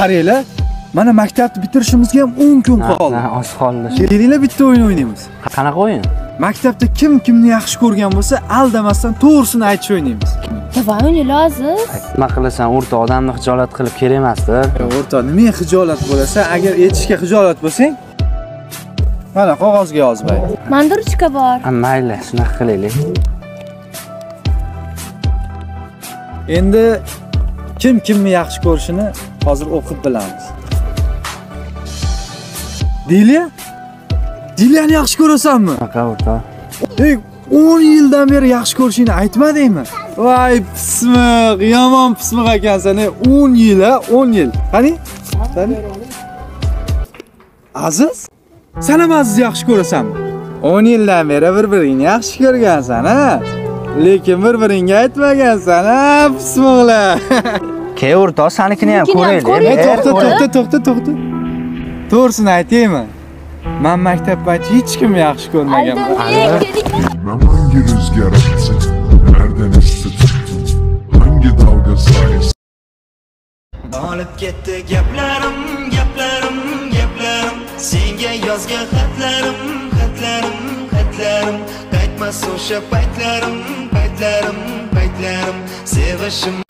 qaranglar mana maktabni bitirishimizga ham 10 kun qoldi Ha, oz qoldi. kelinglar bitta o'yin o'ynaymiz Qanaqa o'yin? maktabda kim kimni yaxshi ko'rgan bo'lsa aldamasdan to'g'risini aytish o'ynaymiz Давай o'ynaylik aziz. Nima qilasan, o'rta odamni hijolat qilib kerak emasdir. o'rtoq nima hijolat bo'lasan agar aytishga hijolat bo'lsang mana qog'ozga yozib ayt Manda ruchka bor. Ha, mayli, shunaqa qilaylik. endi kim kimni yaxshi ko'rishini hozir o'qib bilamiz. Dilya? Dilyani yaxshi ko'rasanmi? Qanaqa o'rta? ey 10 yildan beri yaxshi ko'rishingni aytmadingmi? Voy pismiq yomon pismiq ekansan ey 10 yil a 10 yil. Qani? Qani? Aziz san ham azizni yaxshi ko'rasanmi? 10 yildan beri bir biringni yaxshi ko'rgansan a lekin bir biringga aytmagansan a pismiqlar Ke o'rta, sanikini ham ko'raylik. to'xta to'xta to'xta to'xta. To'g'risini aytaymi? Man maktab payti hech kimni yaxshi ko'rmaganman hangi dalga olib ketdi gaplarim gaplarim gaplarim. Senga yozgan xatlarim o'sha paytlarim paytlarim paytlarim. Sevishim